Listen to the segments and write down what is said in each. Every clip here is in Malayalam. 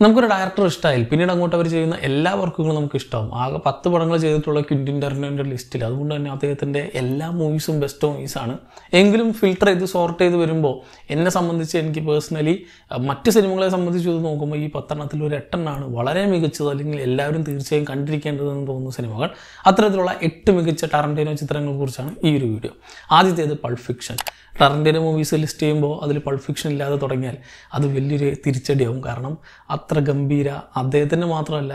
നമുക്കൊരു ഡയറക്ടർ ഇഷ്ടമായി പിന്നീട് അങ്ങോട്ട് അവർ ചെയ്യുന്ന എല്ലാ വർക്കുകളും നമുക്ക് ഇഷ്ടമാവും ആകെ പത്ത് പടങ്ങൾ ചെയ്തിട്ടുള്ള ക്വിന്റിൻ ടെർമിനന്റെ ലിസ്റ്റിൽ അതുകൊണ്ട് തന്നെ അദ്ദേഹത്തിന്റെ എല്ലാ മൂവീസും ബെസ്റ്റ് മൂവീസാണ് എങ്കിലും ഫിൽട്ടർ ചെയ്ത് സോർട്ട് ചെയ്ത് വരുമ്പോൾ എന്നെ സംബന്ധിച്ച് എനിക്ക് പേഴ്സണലി മറ്റ് സിനിമകളെ സംബന്ധിച്ച് ഇത് നോക്കുമ്പോൾ ഈ പത്തെണ്ണത്തിൽ ഒരു എട്ടെണ്ണമാണ് വളരെ മികച്ചത്. അല്ലെങ്കിൽ എല്ലാവരും തീർച്ചയായും കണ്ടിരിക്കേണ്ടതെന്ന് തോന്നുന്ന സിനിമകൾ. അത്തരത്തിലുള്ള എട്ട് മികച്ച ടാറന്റീനോ ചിത്രങ്ങളെ കുറിച്ചാണ് ഈ ഒരു വീഡിയോ ആദ്യത്തേത് പൾഫിക്ഷൻ ഫിക്ഷൻ മൂവീസ് ലിസ്റ്റ് ചെയ്യുമ്പോൾ അതിൽ പൾഫിക്ഷൻ ഫിക്ഷൻ ഇല്ലാതെ തുടങ്ങിയാൽ അത് വലിയൊരു തിരിച്ചടിയാവും. കാരണം അത്ര ഗംഭീര അദ്ദേഹത്തിന്റെ മാത്രമല്ല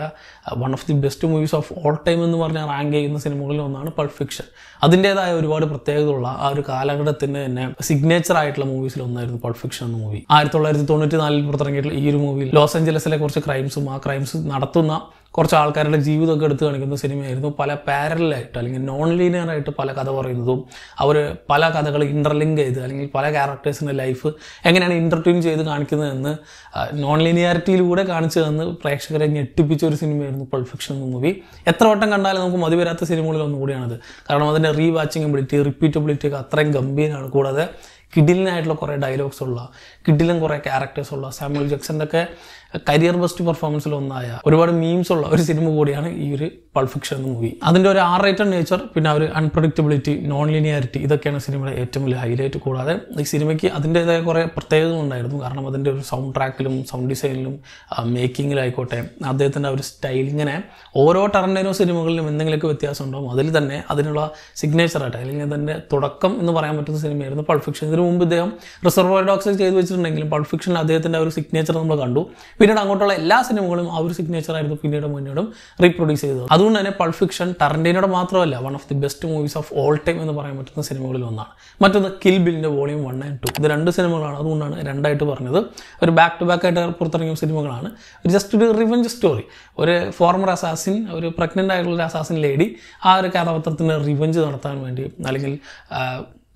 one of the best movies of all time എന്ന് പറഞ്ഞ റാങ്ക് ചെയ്യുന്ന സിനിമകളിൽ ഒന്നാണ് പൾഫിക്ഷൻ അതിന്റെതായ ഒരുപാട് പ്രത്യേകതയുള്ള ആ ഒരു കാലഘട്ടത്തിന്റെ തന്നെ സിഗ്നേച്ചർ ആയിട്ടുള്ള മൂവീസിൽ ഒന്നായിരുന്നു പൾഫിക്ഷൻ എന്ന മൂവി ആയിരത്തി തൊള്ളായിരത്തി തൊണ്ണൂറ്റി നാലിൽ പുറത്തിറങ്ങിയിട്ടുള്ള ഈ ഒരു മൂവിയിൽ ലോസ് ഏഞ്ചലസിലെ കുറച്ച് ക്രൈംസും ആ ക്രൈംസ് നടത്തുന്ന കുറച്ച് ആൾക്കാരുടെ ജീവിതമൊക്കെ എടുത്തു കാണിക്കുന്ന സിനിമയായിരുന്നു. പല പാരലായിട്ട് അല്ലെങ്കിൽ നോൺ ലീനിയർ ആയിട്ട് പല കഥ പറയുന്നതും അവർ പല കഥകൾ ഇന്റർലിങ്ക് ചെയ്ത് അല്ലെങ്കിൽ പല ക്യാരക്ടേഴ്സിന്റെ ലൈഫ് എങ്ങനെയാണ് ഇന്റർട്യൂൺ ചെയ്ത് കാണിക്കുന്നതെന്ന് നോൺ ലീനിയാരിറ്റിയിലൂടെ കാണിച്ചു തന്ന് പ്രേക്ഷകരെ ഞെട്ടിപ്പിച്ച ഒരു സിനിമയായിരുന്നു പൾഫിക്ഷൻ എന്ന മൂവി എത്ര വട്ടം കണ്ടാലും നമുക്ക് മതി വരാത്ത സിനിമകളിൽ ഒന്നുകൂടിയാണത് കാരണം അതിന്റെ റീ വാച്ചിങ്ങബിലിറ്റി റിപ്പീറ്റബിലിറ്റി ഒക്കെ അത്രയും ഗംഭീരമാണ്. കൂടാതെ കിഡിലിനായിട്ടുള്ള കുറേ ഡയലോഗ്സ് ഉള്ള കിഡിലും കുറേ ക്യാരക്ടേഴ്സ് ഉള്ള സാമുവൽ ജക്സന്റെ ഒക്കെ കരിയർ ബെസ്റ്റ് പെർഫോമൻസിൽ ഒന്നായ ഒരുപാട് മീംസ് ഉള്ള ഒരു സിനിമ കൂടിയാണ് ഈ ഒരു പൾഫിക്ഷൻ എന്ന മൂവി അതിന്റെ ഒരു ആർ റേറ്റഡ് നേച്ചർ പിന്നെ ഒരു അൺപ്രഡിക്റ്റബിലിറ്റി നോൺ ലീനിയാരിറ്റി ഇതൊക്കെയാണ് സിനിമയുടെ ഏറ്റവും വലിയ ഹൈലൈറ്റ് കൂടാതെ ഈ സിനിമയ്ക്ക് അതിന്റേതായ കുറേ പ്രത്യേകത ഉണ്ടായിരുന്നു. കാരണം അതിന്റെ ഒരു സൗണ്ട് ട്രാക്കിലും സൗണ്ട് ഡിസൈനിലും മേക്കിങ്ങിലായിക്കോട്ടെ അദ്ദേഹത്തിന്റെ ഒരു സ്റ്റൈൽ ഇങ്ങനെ ഓരോ ടർണേനോ സിനിമകളിലും എന്തെങ്കിലുമൊക്കെ വ്യത്യാസം ഉണ്ടാവും. അതിൽ തന്നെ അതിനുള്ള സിഗ്നേച്ചർ സിഗ്നേച്ചറായിട്ട് അല്ലെങ്കിൽ അതിന്റെ തുടക്കം എന്ന് പറയാൻ പറ്റുന്ന സിനിമയായിരുന്നു പൾഫിക്ഷൻ ഇതിനു മുമ്പ് ഇദ്ദേഹം റിസർവ് ഡോക്സ് ചെയ്ത് വെച്ചിട്ടുണ്ടെങ്കിലും പൾഫിക്ഷൻ അദ്ദേഹത്തിന്റെ ഒരു സിഗ്നേച്ചർ നമ്മൾ കണ്ടു. പിന്നീട് അങ്ങോട്ടുള്ള എല്ലാ സിനിമകളും ആ ഒരു സിഗ്നേച്ചർ ആയിരുന്നു പിന്നീട് മുന്നോട്ടും റീപ്രൊഡ്യൂസ് ചെയ്തത്. അതുകൊണ്ട് തന്നെ പൾഫിക്ഷൻ ടർണ്ടീനോടെ മാത്രമല്ല one of the best movies of all time എന്ന് പറയാൻ പറ്റുന്ന സിനിമകളിൽ ഒന്നാണ്. മറ്റൊന്ന് കിൽ ബില്ലിന്റെ വോളിയം വൺ ആൻഡ് ടു ഇത് രണ്ട് സിനിമകളാണ് അതുകൊണ്ടാണ് രണ്ടായിട്ട് പറഞ്ഞത്. ഒരു ബാക്ക് ടു ബാക്ക് ആയിട്ട് പുറത്തിറങ്ങിയ സിനിമകളാണ്. ജസ്റ്റ് ഒരു റിവഞ്ച് സ്റ്റോറി ഒരു ഫോർമർ അസാസിൻ ഒരു പ്രഗ്നന്റ് ആയിട്ടുള്ള ഒരു അസാസിൻ ലേഡി ആ ഒരു കഥാപാത്രത്തിന് റിവഞ്ച് നടത്താൻ വേണ്ടി അല്ലെങ്കിൽ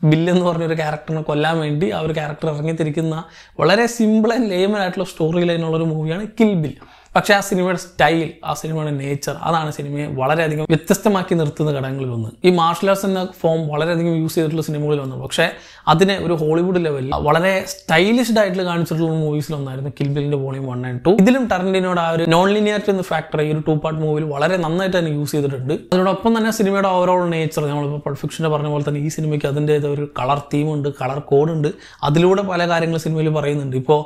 ബില്ലെന്ന് പറഞ്ഞൊരു ക്യാരക്ടറിനെ കൊല്ലാൻ വേണ്ടി ആ ഒരു ക്യാരക്ടർ ഇറങ്ങിത്തിരിക്കുന്ന വളരെ സിമ്പിൾ ആൻഡ് ലേമൻ ആയിട്ടുള്ള സ്റ്റോറി ലൈനുള്ളൊരു മൂവിയാണ് കിൽ ബിൽ പക്ഷേ ആ സിനിമയുടെ സ്റ്റൈൽ ആ സിനിമയുടെ നേച്ചർ അതാണ് സിനിമയെ വളരെയധികം വ്യത്യസ്തമാക്കി നിർത്തുന്ന ഘടകങ്ങളിൽ ഒന്ന് ഈ മാർഷൽ ആർട്സ് എന്ന ഫോം വളരെയധികം യൂസ് ചെയ്തിട്ടുള്ള സിനിമകളിൽ ഒന്ന് പക്ഷേ അതിനെ ഒരു ഹോളിവുഡ് ലെവലിൽ വളരെ സ്റ്റൈലിഷ്ഡ് ആയിട്ട് കാണിച്ചിട്ടുള്ള മൂവീസിൽ ഒന്നായിരുന്നു കിൽബിലിന്റെ വോളിയം വൺ ആൻഡ് ടു ഇതിലും ടർണ്ടിനോട് ആ ഒരു നോൺ ലിനിയാരിറ്റി എന്ന ഫാക്ടർ ഈ ഒരു ടു പാർട്ട് മൂവിയിൽ വളരെ നന്നായിട്ട് തന്നെ യൂസ് ചെയ്തിട്ടുണ്ട്. അതിനോടൊപ്പം തന്നെ സിനിമയുടെ ഓവറോൾ നേച്ചർ നമ്മളിപ്പോൾ പൾഫിക്ഷന്റെ പറഞ്ഞ പോലെ തന്നെ ഈ സിനിമയ്ക്ക് അതിന്റേത് ഒരു കളർ തീമുണ്ട് കളർ കോഡ് ഉണ്ട്. അതിലൂടെ പല കാര്യങ്ങൾ സിനിമയിൽ പറയുന്നുണ്ട്. ഇപ്പോൾ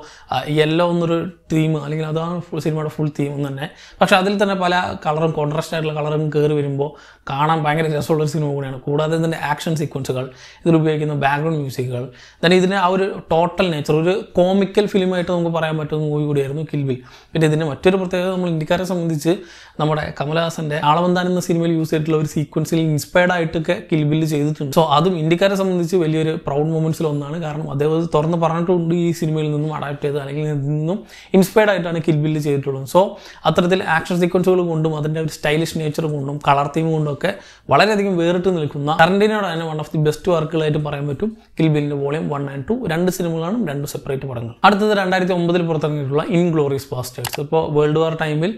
യെല്ലോ എന്നൊരു തീം അല്ലെങ്കിൽ അതാണ് ഫുൾ സിനിമയുടെ ഫുൾ തീം തന്നെ. പക്ഷേ അതിൽ തന്നെ പല കളറും കോൺട്രാസ്റ്റ് ആയിട്ടുള്ള കളറും കയറി വരുമ്പോൾ കാണാൻ ഭയങ്കര രസമുള്ള ഒരു സിനിമ കൂടിയാണ്. കൂടാതെ ഇതിന്റെ ആക്ഷൻ സീക്വൻസുകൾ ഇതിൽ ഉപയോഗിക്കുന്ന ബാക്ക്ഗ്രൗണ്ട് മ്യൂസിക്കുകൾ ദൻ ഇതിന് ആ ഒരു ടോട്ടൽ നേച്ചർ ഒരു കോമിക്കൽ ഫിലിമായിട്ട് നമുക്ക് പറയാൻ പറ്റുന്ന മൂവി കൂടിയായിരുന്നു കിൽബിൽ പിന്നെ ഇതിന്റെ മറ്റൊരു പ്രത്യേകത നമ്മൾ ഇന്ത്യക്കാരെ സംബന്ധിച്ച് നമ്മുടെ കമലഹാസന്റെ ആളവന്താൻ എന്ന സിനിമയിൽ യൂസ് ചെയ്തിട്ടുള്ള ഒരു സീക്വൻസിൽ ഇൻസ്പയർഡ് ആയിട്ടൊക്കെ കിൽബിൽ ചെയ്തിട്ടുണ്ട്. സോ അതും ഇന്ത്യക്കാരെ സംബന്ധിച്ച് വലിയൊരു പ്രൗഡ് മൊമെന്റ്സിൽ ഒന്നാണ്. കാരണം അദ്ദേഹം തുറന്ന് പറഞ്ഞിട്ടുണ്ട് ഈ സിനിമയിൽ നിന്നും അഡാപ്റ്റ് ചെയ്ത് അല്ലെങ്കിൽ നിന്നും ഇൻസ്പയർഡ് ആയിട്ടാണ് കിൽബിൽ ചെയ്തിട്ടുള്ളത്. സോ അത്തരത്തിൽ ആക്ഷൻ സീക്വൻസുകൾ കൊണ്ടും അതിന്റെ ഒരു സ്റ്റൈലിഷ് നേച്ചർ കൊണ്ടും കളർ തീം കൊണ്ടും ഒക്കെ വളരെയധികം വേറിട്ട് നിൽക്കുന്ന ടർണ്ടിനോട് തന്നെ വൺ ഓഫ് ദി ബെസ്റ്റ് വർക്കുകളായിട്ട് പറയാൻ പറ്റും. കിൽബിലിന്റെ വോളിയം വൺ ആൻഡ് ടു രണ്ട് സിനിമകളാണ് രണ്ട് സെപ്പറേറ്റ് പടങ്ങൾ. അടുത്തത് രണ്ടായിരത്തി ഒമ്പതിൽ പുറത്തിറങ്ങിയിട്ടുള്ള ഇൻഗ്ലോറിയസ് പാസ്റ്റേഴ്സ് ഇപ്പോൾ വേൾഡ് വാർ ടൈമിൽ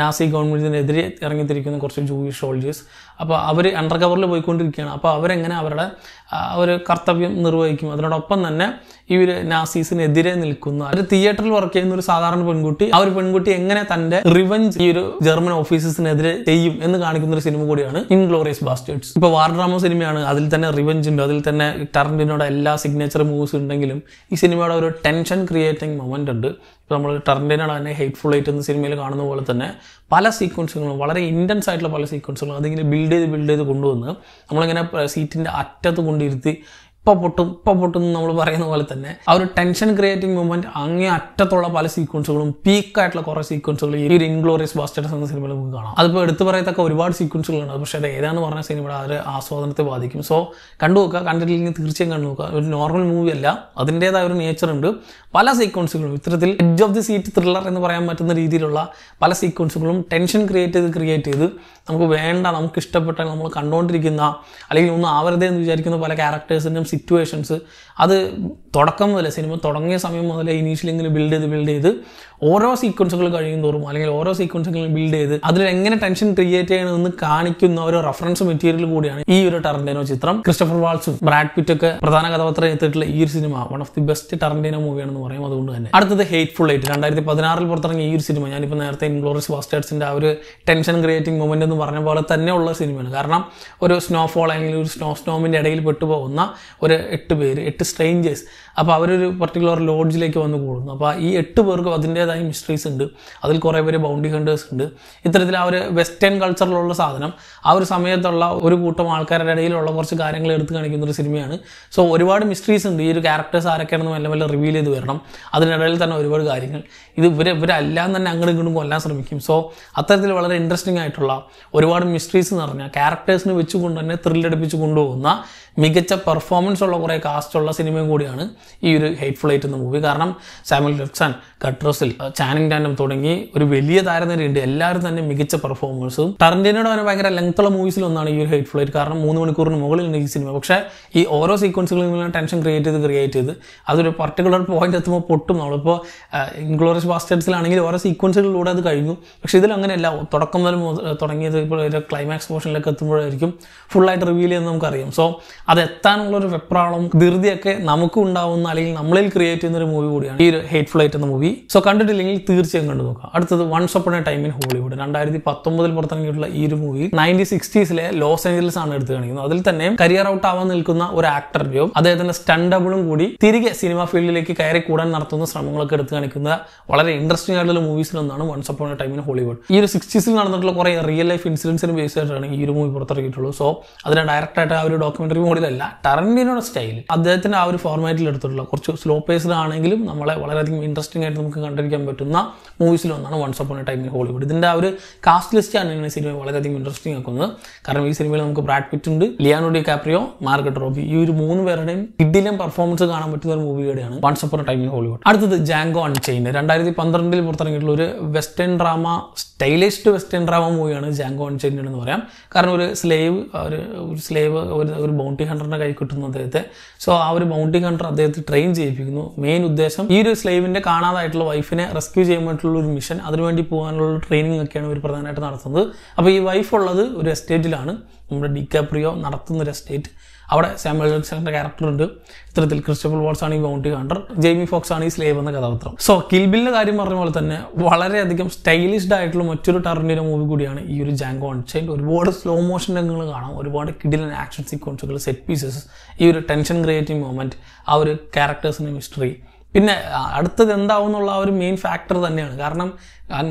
നാസി ഗവൺമെന്റിനെതിരെ ഇറങ്ങിത്തിരിക്കുന്ന കുറച്ച് ജൂയിഷ് സോൾജേഴ്സ് അപ്പോൾ അവർ അണ്ടർ കവറിൽ പോയിക്കൊണ്ടിരിക്കുകയാണ്. അപ്പോൾ അവരെങ്ങനെ അവരുടെ ഒരു കർത്തവ്യം നിർവഹിക്കും. അതിനോടൊപ്പം തന്നെ ഈ ഒരു നാസീസിനെതിരെ നിൽക്കുന്ന ഒരു തിയേറ്ററിൽ വർക്ക് ചെയ്യുന്ന ഒരു സാധാരണ പെൺകുട്ടി ആ ഒരു പെൺകുട്ടി എങ്ങനെ തന്റെ റിവഞ്ച് ഈ ഒരു ജർമ്മൻ ഓഫീസേഴ്സിനെതിരെ ചെയ്യും എന്ന് കാണിക്കുന്ന ഒരു സിനിമ കൂടിയാണ് ഇൻഗ്ലോറിയസ് ബാസ്റ്റേഴ്സ് ഇപ്പോൾ വാർ ഡ്രാമ സിനിമയാണ് അതിൽ തന്നെ റിവഞ്ച് ഉണ്ട്. അതിൽ തന്നെ ടർണ്ടിനോട് എല്ലാ സിഗ്നേച്ചർ മൂവ്സ് ഉണ്ടെങ്കിലും ഈ സിനിമയുടെ ഒരു ടെൻഷൻ ക്രിയേറ്റിംഗ് മൊമെന്റ് ഉണ്ട്. ഇപ്പോൾ നമ്മൾ ടർണ്ടിനോട് തന്നെ ഹെയ്റ്റ്ഫുൾ ആയിട്ട് എന്ന സിനിമയിൽ കാണുന്ന പോലെ തന്നെ പല സീക്വൻസുകളും വളരെ ഇന്റൻസ് ആയിട്ടുള്ള പല സീക്വൻസുകളും അതിങ്ങനെ ബിൽഡ് ചെയ്ത് ബിൽഡ് ചെയ്ത് കൊണ്ടുവന്ന് നമ്മളിങ്ങനെ സീറ്റിന്റെ അറ്റത്ത് കൊണ്ടിരുത്തി ഇപ്പം പൊട്ടും ഇപ്പം പൊട്ടും എന്ന് നമ്മൾ പറയുന്ന പോലെ തന്നെ. ആ ഒരു ടെൻഷൻ ക്രിയേറ്റിംഗ് മൂവ്മെന്റ് അങ്ങേ അറ്റത്തുള്ള പല സീക്വൻസുകളും പീക്കായിട്ടുള്ള കുറേ സീക്വൻസുകൾ ഈ ഒരു ഇൻഗ്ലോറിയസ് ബാസ്റ്റേഴ്സ് എന്ന സിനിമയിൽ നമുക്ക് കാണാം. അതിപ്പോൾ എടുത്തു പറയത്തക്ക ഒരുപാട് സീക്വൻസുകളുണ്ട് പക്ഷേ അത് ഏതാന്ന് പറഞ്ഞ സിനിമയുടെ ഒരു ആസ്വാദനത്തെ ബാധിക്കും. സോ കണ്ടു നോക്കുക കണ്ടിട്ടില്ലെങ്കിൽ തീർച്ചയായും കണ്ടു നോക്കുക. ഒരു നോർമൽ മൂവി അല്ല. അതിന്റേതായ ഒരു നേച്ചർ ഉണ്ട്. പല സീക്വൻസുകളും ഇത്തരത്തിൽ edge of the seat thriller എന്ന് പറയാൻ പറ്റുന്ന രീതിയിലുള്ള പല സീക്വൻസുകളും ടെൻഷൻ ക്രിയേറ്റ് ചെയ്ത് ക്രിയേറ്റ് ചെയ്ത് നമുക്ക് വേണ്ട നമുക്ക് ഇഷ്ടപ്പെട്ട നമ്മൾ കണ്ടുകൊണ്ടിരിക്കുന്ന അല്ലെങ്കിൽ ഒന്ന് ആവരുതേ എന്ന് വിചാരിക്കുന്ന പല ക്യാരക്ടേഴ്സിന്റെയും സിറ്റുവേഷൻസ് അത് തുടക്കം മുതലേ സിനിമ തുടങ്ങിയ സമയം മുതലേ ഇനീഷ്യലിങ്ങിൽ ബിൽഡ് ചെയ്ത് ബിൽഡ് ചെയ്ത് ഓരോ സീക്വൻസുകൾ കഴിയും തോറും അല്ലെങ്കിൽ ഓരോ സീക്വൻസുകൾ ബിൽഡ് ചെയ്ത് അതിൽ എങ്ങനെ ടെൻഷൻ ക്രിയേറ്റ് ചെയ്യണമെന്ന് കാണിക്കുന്ന ഒരു റഫറൻസ് മെറ്റീരിയൽ കൂടിയാണ് ഈ ഒരു ടറന്റീനോ ചിത്രം. ക്രിസ്റ്റഫർ വാൾസും ബ്രാഡ് പിറ്റ് ഒക്കെ പ്രധാന കഥാപാത്രം എത്തിയിട്ടുള്ള ഈ ഒരു cinema one of the best Tarantino മൂവിയാണെന്ന് പറയും. അതുകൊണ്ട് തന്നെ അടുത്തത് ഹേറ്റ്ഫുൾ എയ്റ്റ് രണ്ടായിരത്തി പതിനാറിൽ പുറത്തിറങ്ങിയ ഈ ഒരു സിനിമ ഞാനിപ്പോൾ നേരത്തെ ഇൻഗ്ലോറിയസ് ബാസ്റ്റേഴ്സിന്റെ ആ ഒരു ടെൻഷൻ ക്രിയേറ്റിംഗ് മൂവ്മെന്റ് എന്ന് പറഞ്ഞ പോലെ തന്നെ ഉള്ള സിനിമയാണ് കാരണം ഒരു സ്നോഫോൾ അല്ലെങ്കിൽ ഒരു സ്നോ സ്നോമിന്റെ ഇടയിൽ പെട്ടുപോകുന്ന ഒരു എട്ട് പേര് എട്ട് സ്ട്രേഞ്ചേഴ്സ് അപ്പോൾ അവരൊരു പർട്ടിക്കുലർ ലോഡ്ജിലേക്ക് വന്ന് കൂടുന്നു. അപ്പോൾ ഈ എട്ട് പേർക്കും അതിന്റേതായ മിസ്റ്ററീസ് ഉണ്ട്. അതിൽ കുറേ പേര് ബൗണ്ടി ഹണ്ടേഴ്സ് ഉണ്ട്. ഇത്തരത്തിൽ ആ ഒരു വെസ്റ്റേൺ കൾച്ചറിലുള്ള സാധനം ആ ഒരു സമയത്തുള്ള ഒരു കൂട്ടം ആൾക്കാരുടെ ഇടയിലുള്ള കുറച്ച് കാര്യങ്ങൾ എടുത്ത് കാണിക്കുന്ന ഒരു സിനിമയാണ് സോ ഒരുപാട് മിസ്റ്ററീസ് ഉണ്ട്. ഈ ഒരു ക്യാരക്ടേഴ്സ് ആരൊക്കെയാണെന്ന് മെല്ലെ മെല്ലെ റിവീൽ ചെയ്ത് വരണം. അതിനിടയിൽ തന്നെ ഒരുപാട് കാര്യങ്ങൾ. ഇത് ഇവരെ ഇവരെല്ലാം തന്നെ അങ്ങോട്ടും ഇങ്ങോട്ടും കൊല്ലാൻ ശ്രമിക്കും. സോ അത്തരത്തിൽ വളരെ ഇൻട്രസ്റ്റിംഗ് ആയിട്ടുള്ള ഒരുപാട് മിസ്റ്ററീസ് പറഞ്ഞാൽ ക്യാരക്ടേഴ്സിന് വെച്ചുകൊണ്ട് തന്നെ ത്രില്ലടിപ്പിച്ച് കൊണ്ടുപോകുന്ന മികച്ച പെർഫോമൻസ് ഉള്ള കുറേ കാസ്റ്റ് ഉള്ള സിനിമയും കൂടിയാണ് ഈ ഒരു ഹെയ്റ്റ്ഫുൾ എന്ന മൂവി കാരണം സാമുൽ ജക്സൺ കട്രോസിൽ ചാനിങ് ടാൻഡം തുടങ്ങി ഒരു വലിയ താരനിരയുണ്ട്. എല്ലാവരും തന്നെ മികച്ച പെർഫോമൻസും ടർന്റീനയുടെ തന്നെ ഭയങ്കര ലെങ്ത്തുള്ള മൂവീസിൽ ഒന്നാണ് ഈ ഒരു ഹെയ്റ്റ്ഫുൾ എയ്റ്റ് കാരണം മൂന്ന് മണിക്കൂറിന് മുകളിലുണ്ട് ഈ സിനിമ പക്ഷേ ഈ ഓരോ സീക്വൻസുകളിൽ നിന്ന് ടെൻഷൻ ക്രിയേറ്റ് ചെയ്ത് ക്രിയേറ്റ് ചെയ്ത് അതൊരു പർട്ടിക്കുലർ പോയിന്റ് എത്തുമ്പോൾ പൊട്ടും നമ്മളിപ്പോൾ ഇൻഗ്ലോറിയസ് ബാസ്റ്റേഴ്സിലാണെങ്കിൽ ഓരോ സീക്വൻസുകളിലൂടെ അത് കഴിഞ്ഞു. പക്ഷേ ഇതിൽ അങ്ങനെയല്ല. തുടക്കം മുതൽ തുടങ്ങിയത് ഇപ്പോൾ ഒരു ക്ലൈമാക്സ് പോർഷനിലൊക്കെ എത്തുമ്പോഴായിരിക്കും ഫുള്ളായിട്ട് റിവീൽ ചെയ്യുന്നത് നമുക്കറിയാം. സോ അത് എത്താനുള്ള ഒരു വെപ്രാളം ധൃതിയൊക്കെ നമുക്ക് ഉണ്ടാവുന്ന അല്ലെങ്കിൽ നമ്മളിൽ ക്രിയേറ്റ് ചെയ്യുന്ന ഒരു മൂവി കൂടിയാണ് ഈ ഒരു ഹേറ്റ് ഫ്ലൈറ്റ് എന്ന മൂവി സോ കണ്ടിട്ടില്ലെങ്കിൽ തീർച്ചയായും കണ്ടു നോക്കാം അടുത്തത് once upon a time in Hollywood രണ്ടായിരത്തി പത്തൊമ്പതിൽ പുറത്തിറങ്ങിയിട്ടുള്ള ഈ ഒരു മൂവി നയന്റീൻ സിക്സ്റ്റീസിലെ ലോസ് ഏഞ്ചൽസ് ആണ് എടുത്തു കാണിക്കുന്നത്. അതിൽ തന്നെ കരിയർ ഔട്ട് ആവാൻ നിൽക്കുന്ന ഒരു ആക്ടറിന്റെയും അദ്ദേഹത്തിന്റെ സ്റ്റണ്ടബിളും കൂടി തിരികെ സിനിമ ഫീൽഡിലേക്ക് കയറി കൂടാൻ നടത്തുന്ന ശ്രമങ്ങളൊക്കെ എടുത്തു കാണിക്കുന്ന വളരെ ഇൻട്രസ്റ്റിംഗ് ആയിട്ടുള്ള മൂവീസിലൊന്നാണ് once upon a time in Hollywood ഈ ഒരു സിക്സ്റ്റീസിൽ നടന്നിട്ടുള്ള കുറെ റിയൽ ലൈഫ് ഇൻസിഡൻസിന് ബേസ് ആയിട്ടാണ് ഈ ഒരു മൂവി പുറത്തിറക്കിയിട്ടുള്ളൂ സോ അതിനെ ഡയറക്റ്റ് ആയിട്ട് ആ ഒരു ഡോക്യുമെന്ററി മോഡിലല്ല ടറന്റിനോട് സ്റ്റൈൽ അദ്ദേഹത്തിന്റെ ആ ഒരു ഫോർമാറ്റിൽ എടുത്തിട്ടുള്ള കുറച്ച് സ്ലോ പേസ്ഡ് ആണെങ്കിലും നമ്മളെ വളരെയധികം ഇൻട്രസ്റ്റിംഗ് ആയിട്ട് നമുക്ക് കണ്ടിരിക്കാൻ പറ്റുന്ന മൂവീസിലൊന്നാണ് once upon a time in Hollywood ഇതിന്റെ ആ ഒരു കാസ്റ്റ് ലിസ്റ്റ് ആണ് ഈ സിനിമ വളരെയധികം ഇൻട്രസ്റ്റിംഗ് ആക്കുന്നത്. കാരണം ഈ സിനിമയിൽ നമുക്ക് ബ്രാഡ് പിറ്റ് ഉണ്ട് Leonardo DiCaprio Margot Robbie ഈ ഒരു മൂന്ന് പേരുടെയും ഇഡിലും പെർഫോമൻസ് കാണാൻ പറ്റുന്ന ഒരു മൂവിയുടെയാണ് once upon a time in Hollywood അടുത്തത് ജാങ്കോ അൺചെയിൻ രണ്ടായിരത്തി പന്ത്രണ്ടിൽ പുറത്തിറങ്ങിയിട്ടുള്ള ഒരു western drama stylised western drama മൂവിയാണ് ജാങ്കോ അൺചെയിൻ എന്ന് പറയാം. കാരണം ഒരു സ്ലേവ് ഒരു സ്ലേവ് ഒരു ഒരു ബൗണ്ടി ഹണ്ടറിന്റെ കൈ കിട്ടുന്നു അദ്ദേഹത്തെ. സോ ആ ഒരു ബൗണ്ടി ഹണ്ടർ അദ്ദേഹത്തെ ട്രെയിൻ ചെയ്യിപ്പിക്കുന്നു. മെയിൻ ഉദ്ദേശം ഈ ഒരു സ്ലേവിന്റെ കാണാതായിട്ടുള്ള വൈഫിനെ റെസ്ക്യൂ ചെയ്യാൻ വേണ്ടിയിട്ടുള്ള ഒരു മിഷൻ അതിനുവേണ്ടി പോകാനുള്ള ട്രെയിനിങ് ഒക്കെയാണ് ഇവർ പ്രധാനമായിട്ട് നടത്തുന്നത്. അപ്പോൾ ഈ വൈഫ് ഉള്ളത് ഒരു എസ്റ്റേറ്റിലാണ് നമ്മുടെ ഡിക്കാപ്രിയോ നടത്തുന്ന ഒരു എസ്റ്റേറ്റ് അവിടെ സാമുവൽ ജാക്സന്റെ ക്യാരക്ടർ ഉണ്ട്. ഇത്തരത്തിൽ ക്രിസ്റ്റഫർ വാട്സ് ആണ് ഈ ബൗണ്ടി ഹണ്ടർ ജെയ്മി ഫോക്സ് ആണ് ഈ സ്ലേവ് എന്ന കഥാപാത്രം. സോ കിൽബിലിന്റെ കാര്യം പറഞ്ഞ പോലെ തന്നെ വളരെയധികം സ്റ്റൈലിഷ്ഡ് ആയിട്ടുള്ള മറ്റൊരു ടർണിന്റെ മൂവി കൂടിയാണ് ഈ ഒരു ജാങ്കോ അൺചൈൻ ഒരുപാട് സ്ലോ മോഷൻ രംഗങ്ങൾ കാണാം. ഒരുപാട് കിഡിലൻ ആക്ഷൻ സീക്വൻസുകൾ സെറ്റ് പീസസ് ഈ ഒരു ടെൻഷൻ ക്രിയേറ്റിംഗ് മൊമെന്റ് ആ ഒരു ക്യാരക്ടേഴ്സിന്റെ മിസ്റ്ററി പിന്നെ അടുത്തത് എന്താവും എന്നുള്ള ഒരു മെയിൻ ഫാക്ടർ തന്നെയാണ്. കാരണം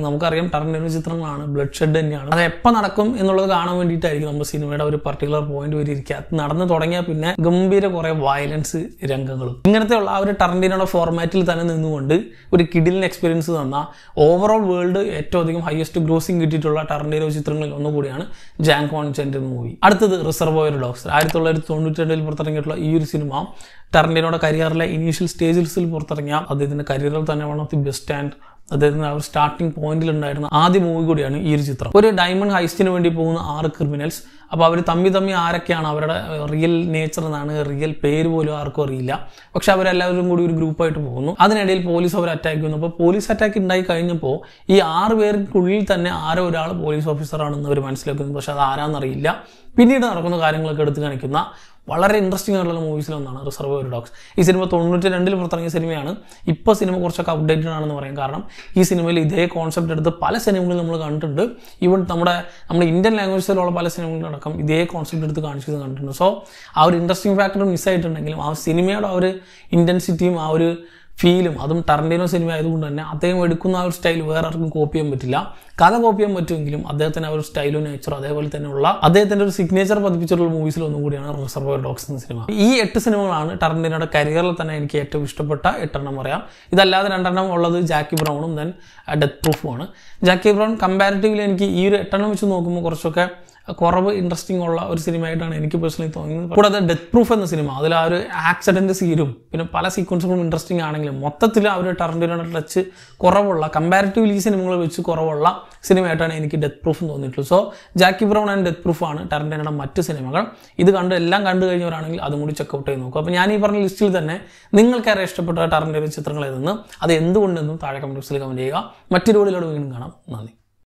നമുക്കറിയാം ടർണിനോ ചിത്രങ്ങളാണ് ബ്ലഡ് ഷെഡ് തന്നെയാണ്. അത് എപ്പോൾ നടക്കും എന്നുള്ളത് കാണാൻ വേണ്ടിയിട്ടായിരിക്കും നമ്മുടെ സിനിമയുടെ ഒരു പർട്ടിക്കുലർ പോയിന്റ് വരെ ഇരിക്കുക. അത് നടന്നു തുടങ്ങിയാൽ പിന്നെ ഗംഭീര കുറേ വയലൻസ് രംഗങ്ങളും. ഇങ്ങനത്തെ ഉള്ള ആ ഒരു ടർണിനോയുടെ ഫോർമാറ്റിൽ തന്നെ നിന്നുകൊണ്ട് ഒരു കിഡിലിന് എക്സ്പീരിയൻസ് തന്ന ഓവറോൾ വേൾഡ് ഏറ്റവും അധികം ഹയസ്റ്റ് ഗ്രോസിംഗ് കിട്ടിയിട്ടുള്ള ടർണിനോ ചിത്രങ്ങളിൽ ഒന്നുകൂടിയാണ് ജാങ്ക് ചെന്റ് മൂവി അടുത്തത് റിസർവോയർ ഡോഗ്സ് ആയിരത്തി തൊള്ളായിരത്തി തൊണ്ണൂറ്റി രണ്ടിൽ പുറത്തിറങ്ങിയിട്ടുള്ള ഈ ഒരു സിനിമ ടർണിനോയുടെ കരിയറിലെ ഇനീഷ്യൽ സ്റ്റേജിൽസിൽ പുറത്തിറങ്ങിയ അദ്ദേഹത്തിന്റെ കരിയറിൽ തന്നെ one of the best and അദ്ദേഹത്തിന് ആ ഒരു സ്റ്റാർട്ടിംഗ് പോയിന്റിൽ ഉണ്ടായിരുന്ന ആദ്യ മൂവി കൂടിയാണ് ഈ ഒരു ചിത്രം. ഒരു ഡയമണ്ട് ഹൈസ്റ്റിന് വേണ്ടി പോകുന്ന ആറ് ക്രിമിനൽസ് അപ്പോൾ അവർ തമ്മി തമ്മി ആരൊക്കെയാണ് അവരുടെ റിയൽ നേച്ചർ എന്നാണ് റിയൽ പേര് പോലും ആർക്കും അറിയില്ല. പക്ഷെ അവരെല്ലാവരും കൂടി ഒരു ഗ്രൂപ്പായിട്ട് പോകുന്നു. അതിനിടയിൽ പോലീസ് അവർ അറ്റാക്ക് ചെയ്യുന്നു. അപ്പോൾ പോലീസ് അറ്റാക്ക് ഉണ്ടായി കഴിഞ്ഞപ്പോൾ ഈ ആറ് പേർക്കുള്ളിൽ തന്നെ ആരോ ഒരാൾ പോലീസ് ഓഫീസറാണെന്ന് അവർ മനസ്സിലാക്കുന്നു. പക്ഷെ അത് ആരാന്നറിയില്ല. പിന്നീട് നടക്കുന്ന കാര്യങ്ങളൊക്കെ എടുത്ത് കാണിക്കുന്ന വളരെ ഇൻട്രസ്റ്റിംഗ് ആയിട്ടുള്ള മൂവീസിലൊന്നാണ് റിസർവ് റിസർവോയർ ഡോഗ്സ് ഈ സിനിമ തൊണ്ണൂറ്റി രണ്ടിൽ പുറത്തിറങ്ങിയ സിനിമയാണ്. ഇപ്പോൾ സിനിമ കുറച്ചൊക്കെ അപ്ഡേറ്റഡ് ആണെന്ന് പറയാം. കാരണം ഈ സിനിമയിൽ ഇതേ കോൺസെപ്റ്റ് എടുത്ത് പല സിനിമകളും നമ്മൾ കണ്ടിട്ടുണ്ട്. ഈവൻ നമ്മുടെ നമ്മുടെ ഇന്ത്യൻ ലാംഗ്വേജിലുള്ള പല സിനിമകളടക്കം ഇതേ കോൺസെപ്റ്റ് എടുത്ത് കാണിച്ചത് കണ്ടിട്ടുണ്ട്. സോ ആ ഒരു ഇൻട്രസ്റ്റിംഗ് ഫാക്ടർ മിസ്സായിട്ടുണ്ടെങ്കിലും ആ സിനിമയുടെ ആ ഒരു ഇന്റൻസിറ്റിയും ആ ഒരു ഫീലും അതും ടർണ്ടീനോ സിനിമ ആയതുകൊണ്ട് തന്നെ അദ്ദേഹം എടുക്കുന്ന ആ ഒരു സ്റ്റൈൽ വേറെ ആർക്കും കോപ്പി ചെയ്യാൻ പറ്റില്ല. കഥ കോപ്പി ചെയ്യാൻ പറ്റുമെങ്കിലും അദ്ദേഹത്തിന് ആ ഒരു സ്റ്റൈലും നേച്ചർ അതേപോലെ തന്നെയുള്ള അദ്ദേഹത്തിന്റെ ഒരു സിഗ്നേച്ചർ പതിപ്പിച്ചിട്ടുള്ള മൂവീസിൽ ഒന്നും കൂടിയാണ് റിസർവർ ഡോഗ്സ് എന്ന സിനിമ ഈ എട്ട് സിനിമകളാണ് ടർണ്ടീനോയുടെ കരിയറിൽ തന്നെ എനിക്ക് ഏറ്റവും ഇഷ്ടപ്പെട്ട എട്ടെണ്ണം പറയാം. ഇതല്ലാതെ രണ്ടെണ്ണം ഉള്ളത് ജാക്കി ബ്രൗണും ദെൻ ഡെത്ത് പ്രൂഫുമാണ് ജാക്കി ബ്രൗൺ കമ്പാരിറ്റീവ്ലി എനിക്ക് ഈ ഒരു എട്ടെണ്ണം വെച്ച് നോക്കുമ്പോൾ കുറച്ചൊക്കെ കുറവ് ഇൻട്രസ്റ്റിംഗ് ഉള്ള ഒരു സിനിമയായിട്ടാണ് എനിക്ക് പേഴ്സണലി തോന്നുന്നത്. കൂടാതെ ഡെത്ത് പ്രൂഫ് എന്ന സിനിമ അതിൽ ആ ഒരു ആക്സിഡന്റ് സീനും പിന്നെ പല സീക്വൻസുകളും ഇൻട്രസ്റ്റിംഗ് ആണെങ്കിലും മൊത്തത്തിൽ ആ ഒരു ടർണ്ടിനോട് ടച്ച് കുറവുള്ള കമ്പാരിറ്റീവ്ലി ഈ സിനിമകൾ വെച്ച് കുറവുള്ള സിനിമയായിട്ടാണ് എനിക്ക് ഡെത്ത് പ്രൂഫ് തോന്നിയിട്ടുള്ളത്. So Jackie Brown and death proof ആണ് ടർണ്ടിനയുടെ മറ്റ് സിനിമകൾ. ഇത് കണ്ട് എല്ലാം കണ്ടു കഴിഞ്ഞവരാണെങ്കിൽ അതും കൂടി ചെക്കൗട്ട് ചെയ്ത് നോക്കും അപ്പോൾ ഞാൻ ഈ പറഞ്ഞ ലിസ്റ്റിൽ തന്നെ നിങ്ങൾക്കേറെ ഇഷ്ടപ്പെട്ട ടർണ്ടിന്റെ ചിത്രങ്ങൾ ഏതെന്ന് അത് എന്തുകൊണ്ടെന്നും താഴെ കമന്റ് ബോക്സിൽ കമന്റ് ചെയ്യുക. മറ്റൊരു വീഡിയോയിലൂടെ വീണ്ടും കാണാം. നന്ദി.